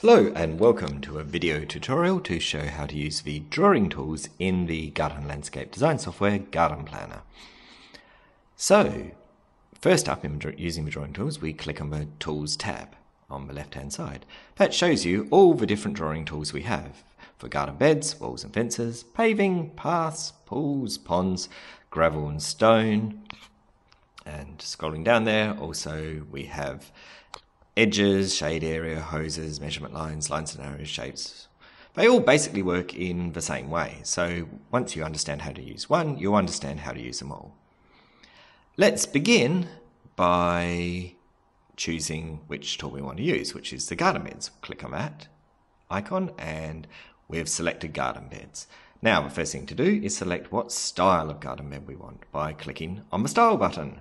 Hello and welcome to a video tutorial to show how to use the drawing tools in the garden landscape design software Garden Planner. So, first up in using the drawing tools, we click on the Tools tab on the left hand side. That shows you all the different drawing tools we have for garden beds, walls and fences, paving, paths, pools, ponds, gravel and stone. And scrolling down there, also we have edges, shade area, hoses, measurement lines, line scenarios, shapes. They all basically work in the same way. So once you understand how to use one, you'll understand how to use them all. Let's begin by choosing which tool we want to use, which is the garden beds. Click on that icon and we've selected garden beds. Now the first thing to do is select what style of garden bed we want by clicking on the style button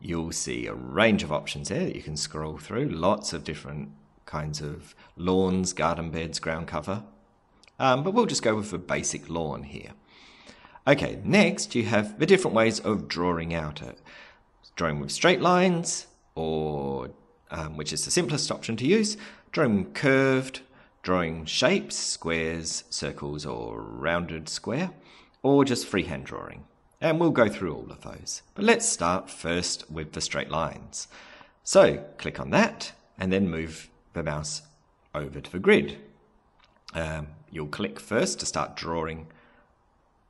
you'll see a range of options there that you can scroll through. Lots of different kinds of lawns, garden beds, ground cover. Um, but we'll just go with a basic lawn here. Okay, next you have the different ways of drawing out it. Drawing with straight lines, or um, which is the simplest option to use, drawing curved, drawing shapes, squares, circles, or rounded square, or just freehand drawing. And we'll go through all of those. But let's start first with the straight lines. So click on that and then move the mouse over to the grid. Um, you'll click first to start drawing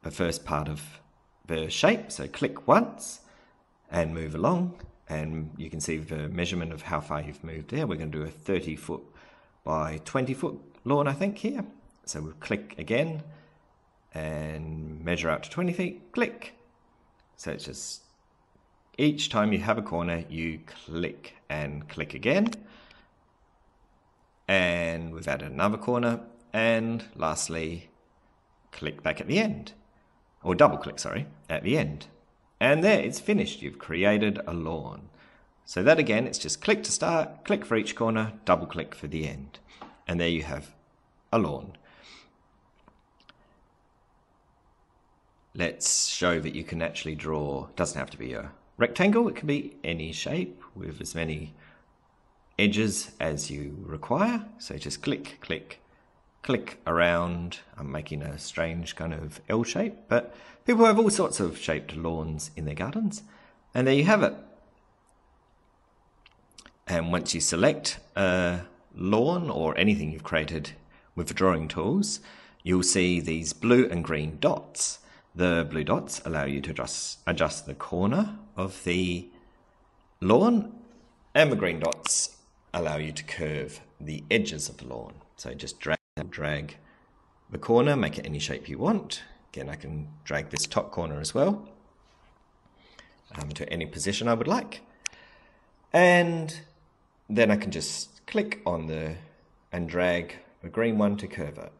the first part of the shape. So click once and move along and you can see the measurement of how far you've moved there. We're going to do a 30 foot by 20 foot lawn, I think, here. So we'll click again and measure out to 20 feet, click, so it's just each time you have a corner, you click and click again. And we've added another corner. And lastly, click back at the end. Or double click, sorry, at the end. And there, it's finished. You've created a lawn. So that again, it's just click to start, click for each corner, double click for the end. And there you have a lawn. Let's show that you can actually draw, doesn't have to be a rectangle, it can be any shape with as many edges as you require. So just click, click, click around. I'm making a strange kind of L shape, but people have all sorts of shaped lawns in their gardens. And there you have it. And once you select a lawn or anything you've created with the drawing tools, you'll see these blue and green dots. The blue dots allow you to adjust, adjust the corner of the lawn, and the green dots allow you to curve the edges of the lawn. So just drag, drag the corner, make it any shape you want. Again, I can drag this top corner as well um, to any position I would like. And then I can just click on the and drag the green one to curve it.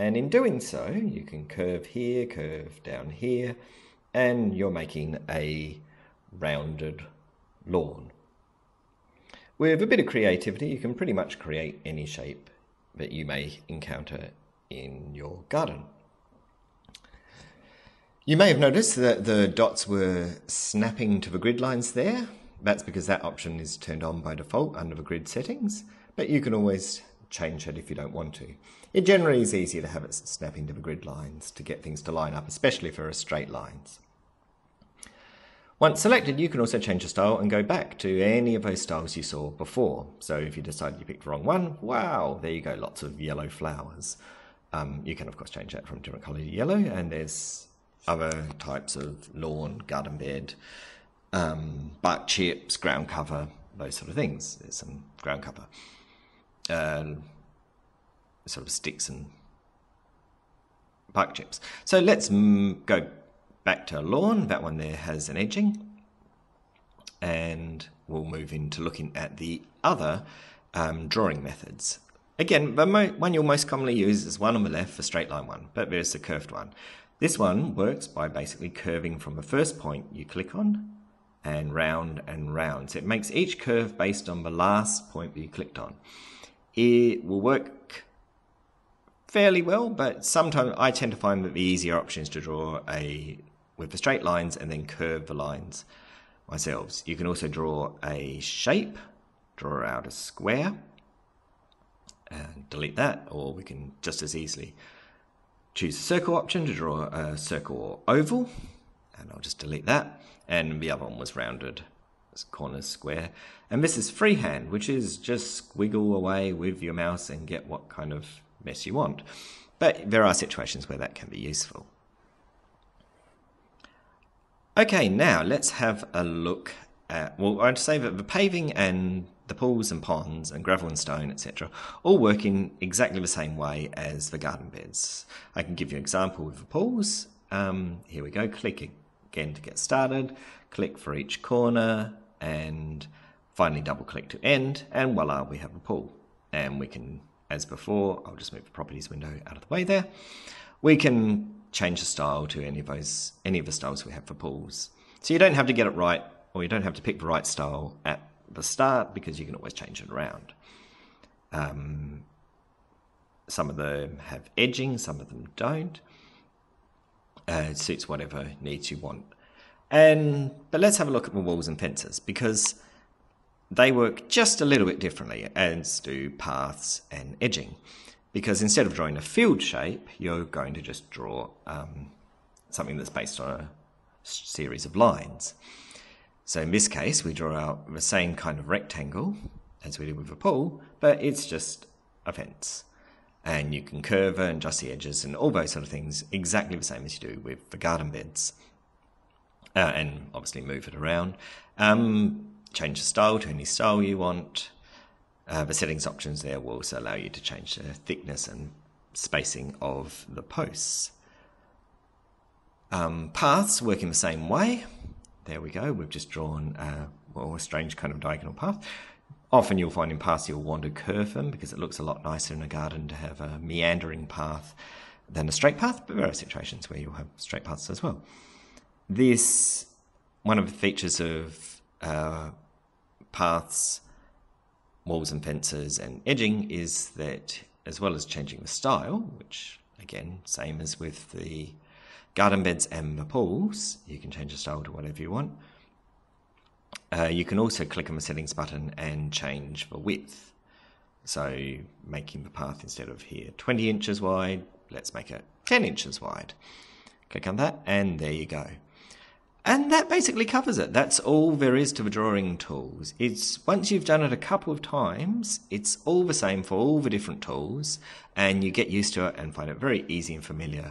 And in doing so, you can curve here, curve down here, and you're making a rounded lawn. With a bit of creativity, you can pretty much create any shape that you may encounter in your garden. You may have noticed that the dots were snapping to the grid lines there. That's because that option is turned on by default under the grid settings, but you can always change it if you don't want to. It generally is easier to have it snap into the grid lines to get things to line up, especially for straight lines. Once selected, you can also change the style and go back to any of those styles you saw before. So if you decide you picked the wrong one, wow, there you go, lots of yellow flowers. Um, you can, of course, change that from different colour to yellow, and there's other types of lawn, garden bed, um, bark chips, ground cover, those sort of things. There's some ground cover uh, sort of sticks and bark chips. So let's go back to a lawn. That one there has an edging. And we'll move into looking at the other um, drawing methods. Again, the one you'll most commonly use is one on the left, the straight line one, but there's the curved one. This one works by basically curving from the first point you click on and round and round. So it makes each curve based on the last point that you clicked on it will work fairly well, but sometimes I tend to find that the easier option is to draw a with the straight lines and then curve the lines myself. You can also draw a shape, draw out a square, and delete that, or we can just as easily choose the circle option to draw a circle or oval, and I'll just delete that. And the other one was rounded corners square. And this is freehand, which is just squiggle away with your mouse and get what kind of mess you want. But there are situations where that can be useful. Okay, now let's have a look at, well, I'd say that the paving and the pools and ponds and gravel and stone, etc., all work in exactly the same way as the garden beds. I can give you an example with the pools. Um, here we go, click again to get started, click for each corner, and finally double click to end, and voila, we have a pool. And we can, as before, I'll just move the properties window out of the way there. We can change the style to any of those, any of the styles we have for pools. So you don't have to get it right, or you don't have to pick the right style at the start because you can always change it around. Um, some of them have edging, some of them don't. Uh, it suits whatever needs you want. And but let's have a look at the walls and fences because they work just a little bit differently, as do paths and edging. Because instead of drawing a field shape, you're going to just draw um, something that's based on a series of lines. So in this case, we draw out the same kind of rectangle as we did with a pool, but it's just a fence. And you can curve and adjust the edges and all those sort of things exactly the same as you do with the garden beds. Uh, and obviously move it around. Um, change the style to any style you want. Uh, the settings options there will also allow you to change the thickness and spacing of the posts. Um, paths work in the same way. There we go. We've just drawn uh, well, a strange kind of diagonal path. Often you'll find in paths you'll want to curve them because it looks a lot nicer in a garden to have a meandering path than a straight path, but there are situations where you'll have straight paths as well. This, one of the features of uh, paths, walls and fences and edging is that as well as changing the style, which again, same as with the garden beds and the pools, you can change the style to whatever you want. Uh, you can also click on the settings button and change the width. So making the path instead of here 20 inches wide, let's make it 10 inches wide. Click on that and there you go. And that basically covers it. That's all there is to the drawing tools. It's once you've done it a couple of times, it's all the same for all the different tools, and you get used to it and find it very easy and familiar